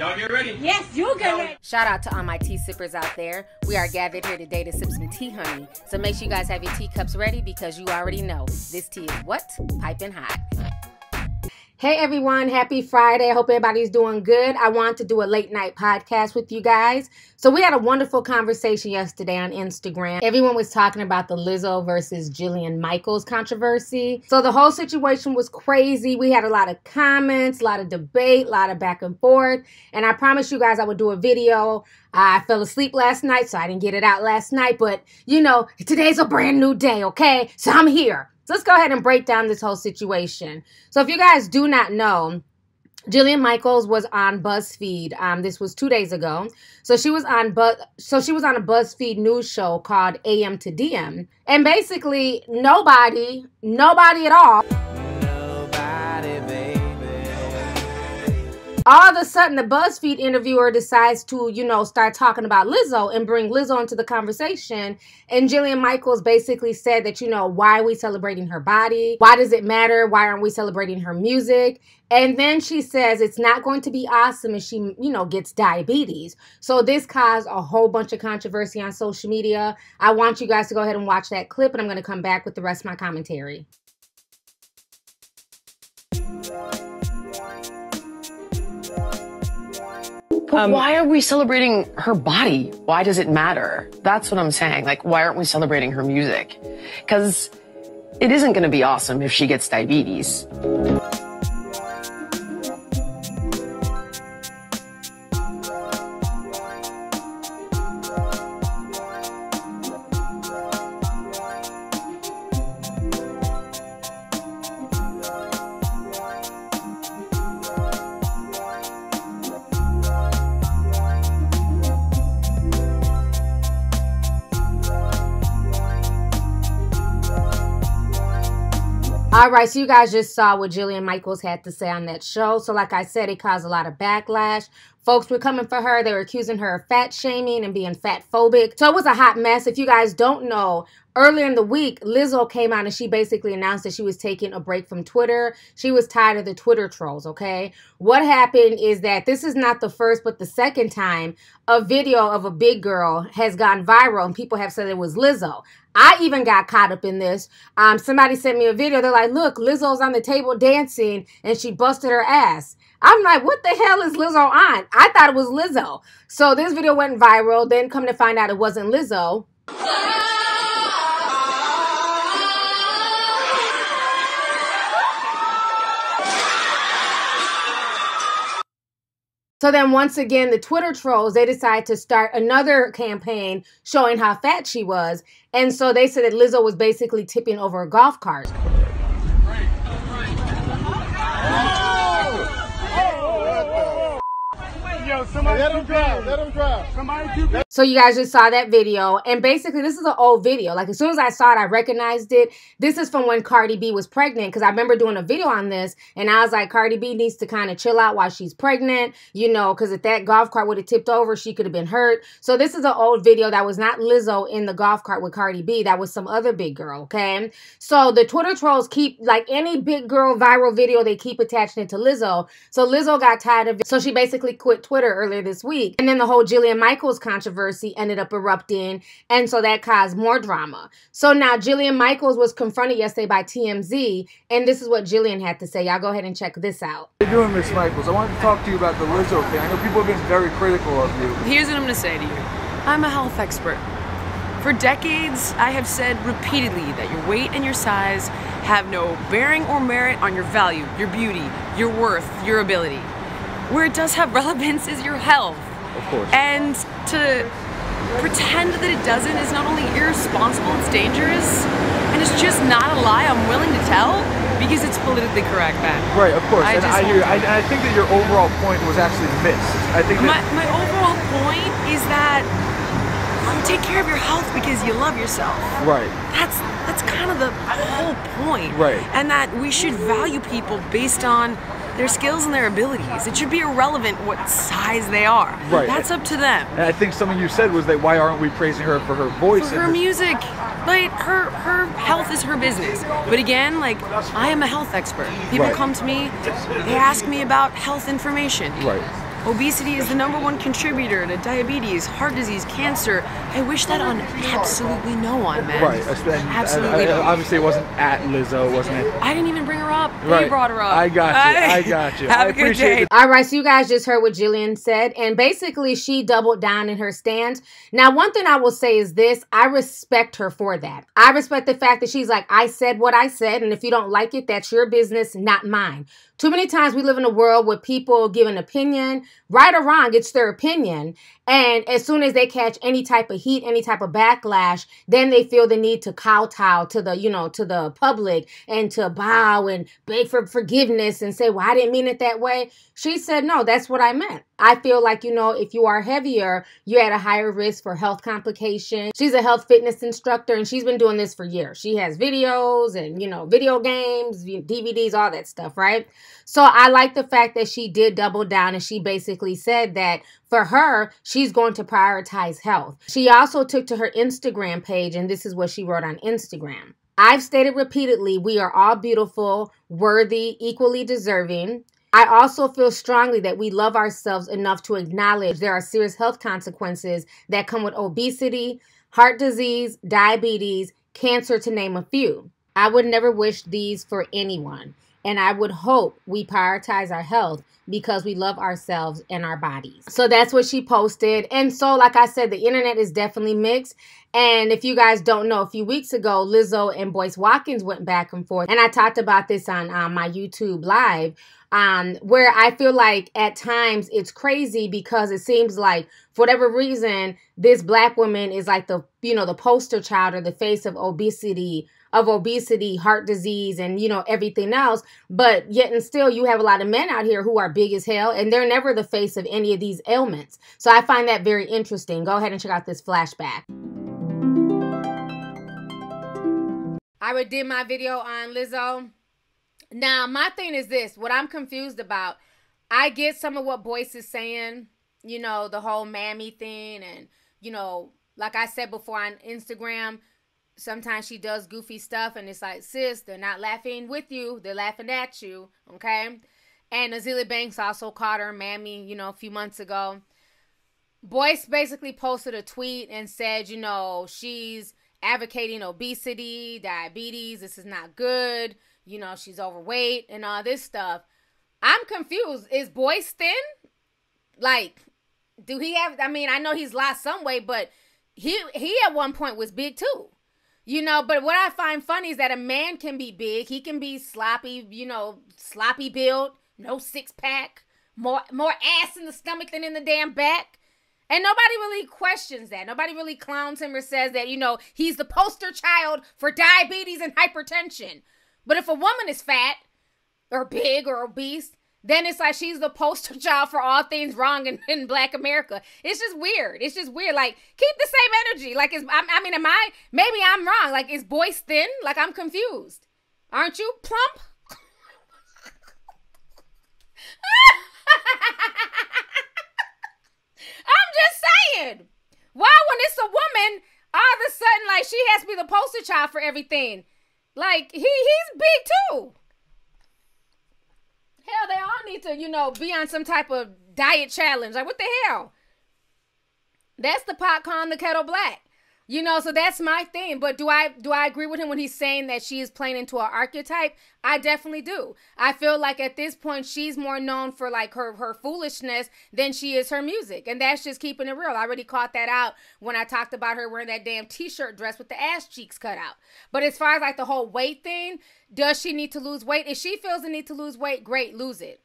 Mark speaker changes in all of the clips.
Speaker 1: Y'all get ready.
Speaker 2: Yes, you get ready.
Speaker 3: Shout out to all my tea sippers out there. We are gathered here today to sip some tea, honey. So make sure you guys have your teacups ready because you already know this tea is what? Piping hot. Hey everyone, happy Friday. I hope everybody's doing good. I want to do a late night podcast with you guys. So, we had a wonderful conversation yesterday on Instagram. Everyone was talking about the Lizzo versus Jillian Michaels controversy. So, the whole situation was crazy. We had a lot of comments, a lot of debate, a lot of back and forth. And I promised you guys I would do a video. I fell asleep last night, so I didn't get it out last night. But, you know, today's a brand new day, okay? So, I'm here. So let's go ahead and break down this whole situation. So if you guys do not know, Jillian Michaels was on BuzzFeed. Um, this was two days ago. So she was on Buzz. So she was on a BuzzFeed news show called AM to DM, and basically nobody, nobody at all. All of a sudden the BuzzFeed interviewer decides to, you know, start talking about Lizzo and bring Lizzo into the conversation. And Jillian Michaels basically said that, you know, why are we celebrating her body? Why does it matter? Why aren't we celebrating her music? And then she says it's not going to be awesome if she, you know, gets diabetes. So this caused a whole bunch of controversy on social media. I want you guys to go ahead and watch that clip, and I'm going to come back with the rest of my commentary.
Speaker 4: Um, why are we celebrating her body? Why does it matter? That's what I'm saying. Like, why aren't we celebrating her music? Because it isn't going to be awesome if she gets diabetes.
Speaker 3: All right, so you guys just saw what Jillian Michaels had to say on that show. So, like I said, it caused a lot of backlash. Folks were coming for her. They were accusing her of fat shaming and being fat phobic. So it was a hot mess. If you guys don't know, earlier in the week, Lizzo came out and she basically announced that she was taking a break from Twitter. She was tired of the Twitter trolls, okay? What happened is that this is not the first, but the second time a video of a big girl has gone viral and people have said it was Lizzo. I even got caught up in this. Um, somebody sent me a video. They're like, look, Lizzo's on the table dancing and she busted her ass. I'm like, what the hell is Lizzo on? I thought it was Lizzo. So this video went viral. Then come to find out it wasn't Lizzo. So then once again, the Twitter trolls, they decided to start another campaign showing how fat she was. And so they said that Lizzo was basically tipping over a golf cart.
Speaker 5: Somebody let him drive. Let him drive. Somebody
Speaker 3: So you guys just saw that video, and basically this is an old video. Like as soon as I saw it, I recognized it. This is from when Cardi B was pregnant because I remember doing a video on this, and I was like, Cardi B needs to kind of chill out while she's pregnant, you know, because if that golf cart would have tipped over, she could have been hurt. So this is an old video that was not Lizzo in the golf cart with Cardi B. That was some other big girl. Okay, so the Twitter trolls keep like any big girl viral video, they keep attaching it to Lizzo. So Lizzo got tired of it, so she basically quit Twitter earlier this week. And then the whole Jillian Michaels controversy ended up erupting. And so that caused more drama. So now Jillian Michaels was confronted yesterday by TMZ. And this is what Jillian had to say. Y'all go ahead and check this out.
Speaker 5: How you doing, Miss Michaels? I wanted to talk to you about the Lizzo thing. I know people have been very critical of you.
Speaker 4: Here's what I'm going to say to you I'm a health expert. For decades, I have said repeatedly that your weight and your size have no bearing or merit on your value, your beauty, your worth, your ability. Where it does have relevance is your health.
Speaker 5: Of course.
Speaker 4: And to pretend that it doesn't is not only irresponsible, it's dangerous, and it's just not a lie I'm willing to tell because it's politically correct, man.
Speaker 5: Right, of course.
Speaker 4: I
Speaker 5: and I hear.
Speaker 4: won't.
Speaker 5: I, I think that your overall point was actually missed. I think
Speaker 4: My, my overall point is that you take care of your health because you love yourself.
Speaker 5: right.
Speaker 4: That's that's kind of the whole point.
Speaker 5: Right.
Speaker 4: And that we should value people based on their skills and their abilities. It should be irrelevant what size they are.
Speaker 5: Right.
Speaker 4: That's up to them.
Speaker 5: And I think something you said was that why aren't we praising her for her voice?
Speaker 4: For
Speaker 5: and
Speaker 4: her music, like her her health is her business. But again, like I am a health expert. People
Speaker 5: Right.
Speaker 4: come to me, they ask me about health information.
Speaker 5: Right.
Speaker 4: Obesity is the number one contributor to diabetes, heart disease, cancer. I wish that on absolutely no one, man.
Speaker 5: Right. I spent,
Speaker 4: Absolutely.
Speaker 5: I, I, obviously, it wasn't at Lizzo, wasn't it?
Speaker 4: I didn't even bring her up.
Speaker 5: Right.
Speaker 4: You brought her up.
Speaker 5: I got you. I got you.
Speaker 4: Have
Speaker 5: I
Speaker 4: a good
Speaker 5: appreciate
Speaker 4: day.
Speaker 5: it.
Speaker 3: All right, so you guys just heard what Jillian said, and basically she doubled down in her stance. Now, one thing I will say is this I respect her for that. I respect the fact that she's like, I said what I said, and if you don't like it, that's your business, not mine. Too many times we live in a world where people give an opinion, right or wrong, it's their opinion. And as soon as they catch any type of heat, any type of backlash, then they feel the need to kowtow to the, you know, to the public and to bow and beg for forgiveness and say, well, I didn't mean it that way. She said, no, that's what I meant. I feel like, you know, if you are heavier, you're at a higher risk for health complications. She's a health fitness instructor and she's been doing this for years. She has videos and, you know, video games, DVDs, all that stuff, right? So I like the fact that she did double down and she basically said that for her, she's going to prioritize health. She also took to her Instagram page and this is what she wrote on Instagram. I've stated repeatedly, we are all beautiful, worthy, equally deserving. I also feel strongly that we love ourselves enough to acknowledge there are serious health consequences that come with obesity, heart disease, diabetes, cancer, to name a few. I would never wish these for anyone, and I would hope we prioritize our health because we love ourselves and our bodies. So that's what she posted. And so, like I said, the internet is definitely mixed. And if you guys don't know, a few weeks ago, Lizzo and Boyce Watkins went back and forth. And I talked about this on um, my YouTube live, um, where I feel like at times it's crazy because it seems like for whatever reason, this black woman is like the, you know, the poster child or the face of obesity of obesity, heart disease, and you know everything else. But yet and still, you have a lot of men out here who are big as hell, and they're never the face of any of these ailments. So I find that very interesting. Go ahead and check out this flashback. I did my video on Lizzo. Now my thing is this: what I'm confused about. I get some of what Boyce is saying. You know the whole mammy thing, and you know, like I said before on Instagram sometimes she does goofy stuff and it's like sis they're not laughing with you they're laughing at you okay? And azealia banks also caught her mammy you know a few months ago. Boyce basically posted a tweet and said you know she's advocating obesity diabetes this is not good you know she's overweight and all this stuff. I'm confused. Is boyce thin? Like do he have i mean i know he's lost some weight but he he at one point was big too you know, but what I find funny is that a man can be big. He can be sloppy, you know, sloppy build, no six pack, more more ass in the stomach than in the damn back. And nobody really questions that. Nobody really clowns him or says that, you know, he's the poster child for diabetes and hypertension. But if a woman is fat or big or obese, then it's like she's the poster child for all things wrong in, in black America. It's just weird. It's just weird. Like, keep the same energy. Like, is I, I mean, am I, maybe I'm wrong. Like, is Boyce thin? Like, I'm confused. Aren't you plump? I'm just saying. Why, when it's a woman, all of a sudden, like, she has to be the poster child for everything? Like, he he's big too. Hell, they all need to, you know, be on some type of diet challenge. Like, what the hell? That's the pot the kettle black. You know, so that's my thing. But do I do I agree with him when he's saying that she is playing into an archetype? I definitely do. I feel like at this point she's more known for like her her foolishness than she is her music. And that's just keeping it real. I already caught that out when I talked about her wearing that damn t-shirt dress with the ass cheeks cut out. But as far as like the whole weight thing, does she need to lose weight? If she feels the need to lose weight, great, lose it.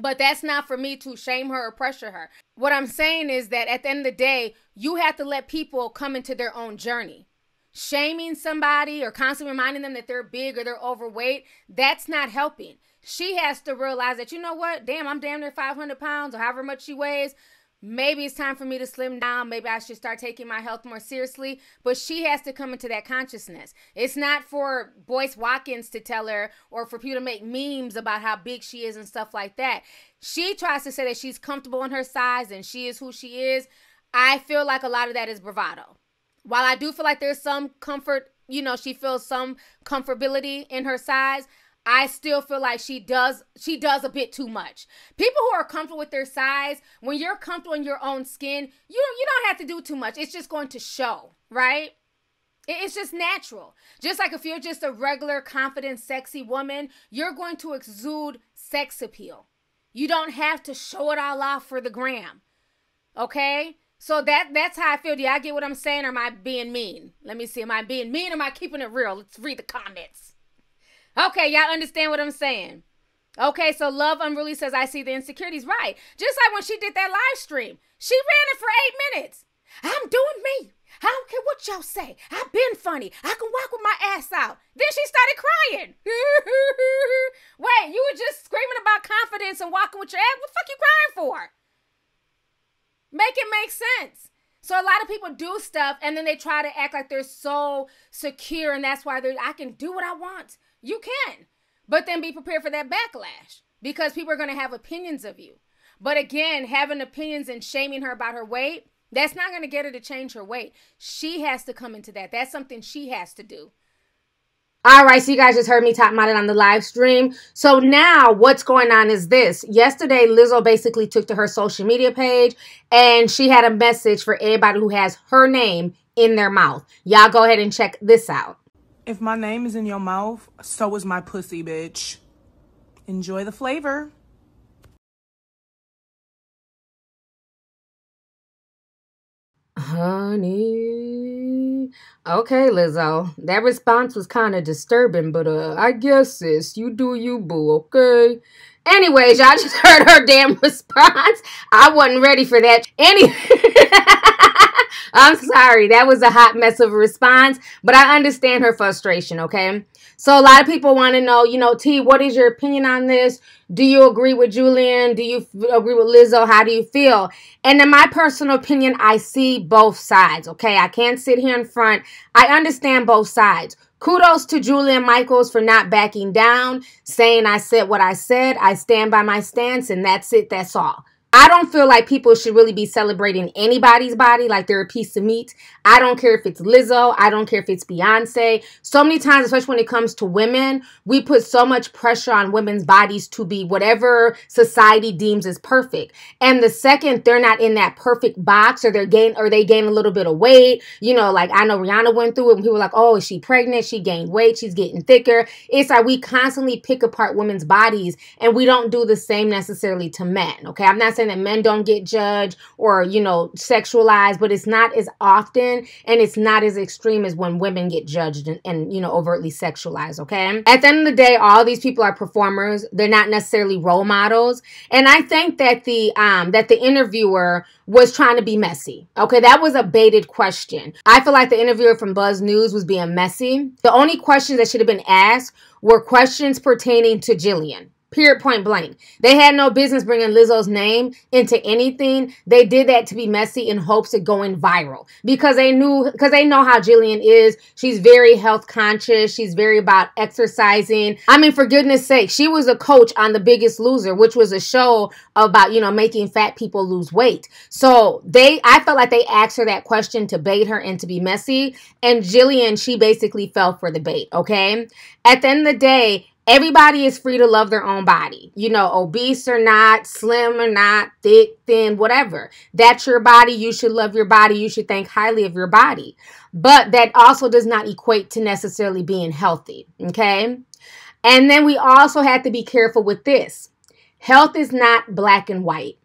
Speaker 3: But that's not for me to shame her or pressure her. What I'm saying is that at the end of the day, you have to let people come into their own journey. Shaming somebody or constantly reminding them that they're big or they're overweight, that's not helping. She has to realize that, you know what? Damn, I'm damn near 500 pounds or however much she weighs. Maybe it's time for me to slim down. Maybe I should start taking my health more seriously. But she has to come into that consciousness. It's not for Boyce Watkins to tell her or for people to make memes about how big she is and stuff like that. She tries to say that she's comfortable in her size and she is who she is. I feel like a lot of that is bravado. While I do feel like there's some comfort, you know, she feels some comfortability in her size.
Speaker 6: I still feel like she does she does a bit too much. People who are comfortable with their size, when you're comfortable in your own skin, you you don't have to do too much. It's just going to show, right? It's just natural. Just like if you're just a regular, confident, sexy woman, you're going to exude sex appeal. You don't have to show it all off for the gram. Okay? So that that's how I feel. Do y'all get what I'm saying? Or am I being mean? Let me see. Am I being mean or am I keeping it real? Let's read the comments. Okay, y'all understand what I'm saying. Okay, so Love Unruly says, I see the insecurities. Right. Just like when she did that live stream, she ran it for eight minutes. I'm doing me. I don't care what y'all say. I've been funny. I can walk with my ass out. Then she started crying. Wait, you were just screaming about confidence and walking with your ass? What the fuck you crying for? Make it make sense. So a lot of people do stuff and then they try to act like they're so secure and that's why they're I can do what I want. You can. But then be prepared for that backlash because people are going to have opinions of you. But again, having opinions and shaming her about her weight, that's not going to get her to change her weight. She has to come into that. That's something she has to do.
Speaker 3: All right, so you guys just heard me talk about it on the live stream. So now what's going on is this. Yesterday, Lizzo basically took to her social media page and she had a message for everybody who has her name in their mouth. Y'all go ahead and check this out.
Speaker 2: If my name is in your mouth, so is my pussy, bitch. Enjoy the flavor.
Speaker 3: Honey. Okay, Lizzo. That response was kind of disturbing, but uh, I guess, sis, you do you, boo, okay? Anyways, y'all just heard her damn response. I wasn't ready for that. Any. I'm sorry. That was a hot mess of a response, but I understand her frustration, okay? So a lot of people want to know, you know, T, what is your opinion on this? Do you agree with Jillian? Do you agree with Lizzo? How do you feel? And in my personal opinion, I see both sides, okay? I can't sit here in front. I understand both sides. Kudos to Jillian Michaels for not backing down, saying I said what I said. I stand by my stance, and that's it. That's all. I don't feel like people should really be celebrating anybody's body like they're a piece of meat. I don't care if it's Lizzo. I don't care if it's Beyonce. So many times, especially when it comes to women, we put so much pressure on women's bodies to be whatever society deems as perfect. And the second they're not in that perfect box or they're gain or they gain a little bit of weight, you know, like I know Rihanna went through it and people were like, oh, is she pregnant? She gained weight. She's getting thicker. It's like we constantly pick apart women's bodies and we don't do the same necessarily to men. Okay. I'm not saying that men don't get judged or, you know, sexualized, but it's not as often and it's not as extreme as when women get judged and, and, you know, overtly sexualized. Okay. At the end of the day, all these people are performers. They're not necessarily role models. And I think that the, um, that the interviewer was trying to be messy. Okay. That was a baited question. I feel like the interviewer from Buzz News was being messy. The only questions that should have been asked were questions pertaining to Jillian. Period, point blank. They had no business bringing Lizzo's name into anything. They did that to be messy in hopes of going viral because they knew, because they know how Jillian is. She's very health conscious. She's very about exercising. I mean, for goodness sake, she was a coach on The Biggest Loser, which was a show about, you know, making fat people lose weight. So they, I felt like they asked her that question to bait her and to be messy. And Jillian, she basically fell for the bait, okay? At the end of the day, everybody is free to love their own body. You know, obese or not, slim or not, thick, thin, whatever. That's your body. You should love your body. You should think highly of your body. But that also does not equate to necessarily being healthy. Okay. And then we also have to be careful with this health is not black and white.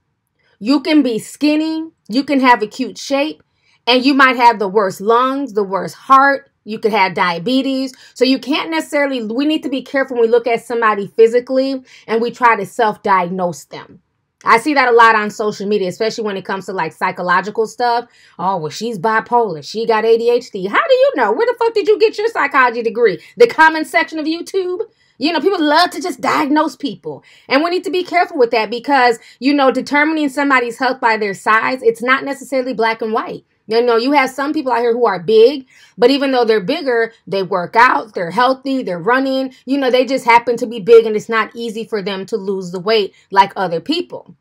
Speaker 3: You can be skinny, you can have a cute shape, and you might have the worst lungs, the worst heart, you could have diabetes. So you can't necessarily, we need to be careful when we look at somebody physically and we try to self diagnose them. I see that a lot on social media, especially when it comes to like psychological stuff. Oh, well, she's bipolar. She got ADHD. How do you know? Where the fuck did you get your psychology degree? The comment section of YouTube? You know, people love to just diagnose people. And we need to be careful with that because, you know, determining somebody's health by their size, it's not necessarily black and white. You know, you have some people out here who are big, but even though they're bigger, they work out, they're healthy, they're running. You know, they just happen to be big and it's not easy for them to lose the weight like other people.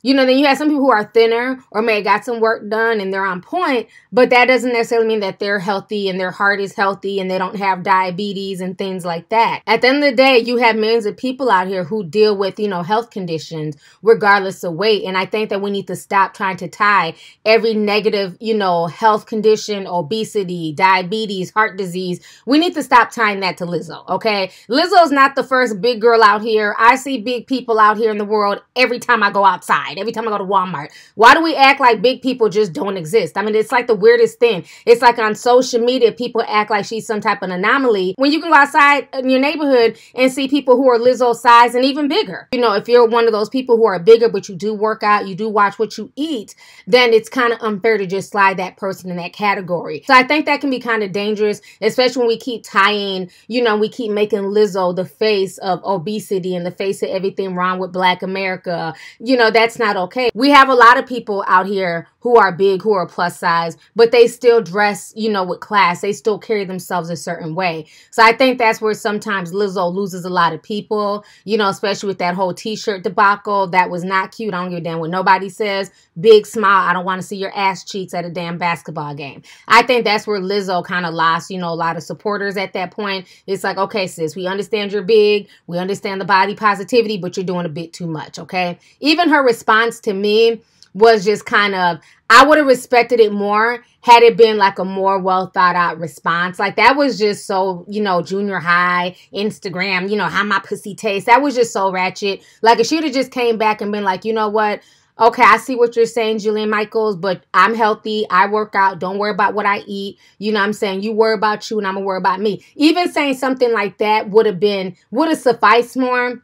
Speaker 3: You know, then you have some people who are thinner or may have got some work done and they're on point, but that doesn't necessarily mean that they're healthy and their heart is healthy and they don't have diabetes and things like that. At the end of the day, you have millions of people out here who deal with, you know, health conditions regardless of weight. And I think that we need to stop trying to tie every negative, you know, health condition, obesity, diabetes, heart disease. We need to stop tying that to Lizzo, okay? Lizzo's not the first big girl out here. I see big people out here in the world every time I go outside every time I go to Walmart. Why do we act like big people just don't exist? I mean, it's like the weirdest thing. It's like on social media, people act like she's some type of anomaly when you can go outside in your neighborhood and see people who are Lizzo size and even bigger. You know, if you're one of those people who are bigger, but you do work out, you do watch what you eat, then it's kind of unfair to just slide that person in that category. So I think that can be kind of dangerous, especially when we keep tying, you know, we keep making Lizzo the face of obesity and the face of everything wrong with Black America. You know, that's not okay. We have a lot of people out here who are big, who are plus size, but they still dress, you know, with class. They still carry themselves a certain way. So I think that's where sometimes Lizzo loses a lot of people, you know, especially with that whole t-shirt debacle. That was not cute. I don't give a damn what nobody says. Big smile. I don't want to see your ass cheeks at a damn basketball game. I think that's where Lizzo kind of lost, you know, a lot of supporters at that point. It's like, okay, sis, we understand you're big. We understand the body positivity, but you're doing a bit too much, okay? Even her response to me was just kind of I would have respected it more had it been like a more well thought out response. Like that was just so, you know, junior high, Instagram, you know, how my pussy tastes. That was just so ratchet. Like if she'd have just came back and been like, you know what? Okay, I see what you're saying, Jillian Michaels, but I'm healthy. I work out. Don't worry about what I eat. You know I'm saying? You worry about you and I'm to worry about me. Even saying something like that would have been, would have sufficed more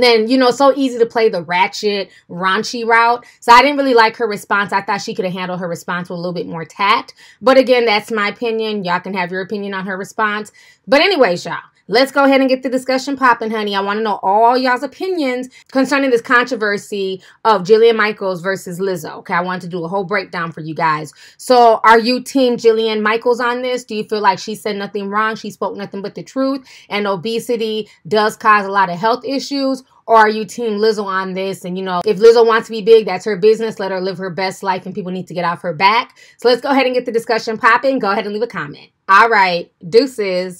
Speaker 3: then you know so easy to play the ratchet raunchy route. So i didn't really like her response. I thought she could have handled her response with a little bit more tact. But again that's my opinion. Y'all can have your opinion on her response. But anyways y'all Let's go ahead and get the discussion popping, honey. I want to know all y'all's opinions concerning this controversy of Jillian Michaels versus Lizzo. Okay, I wanted to do a whole breakdown for you guys. So, are you team Jillian Michaels on this? Do you feel like she said nothing wrong? She spoke nothing but the truth, and obesity does cause a lot of health issues? Or are you team Lizzo on this? And you know, if Lizzo wants to be big, that's her business. Let her live her best life and people need to get off her back. So let's go ahead and get the discussion popping. Go ahead and leave a comment. All right. Deuces.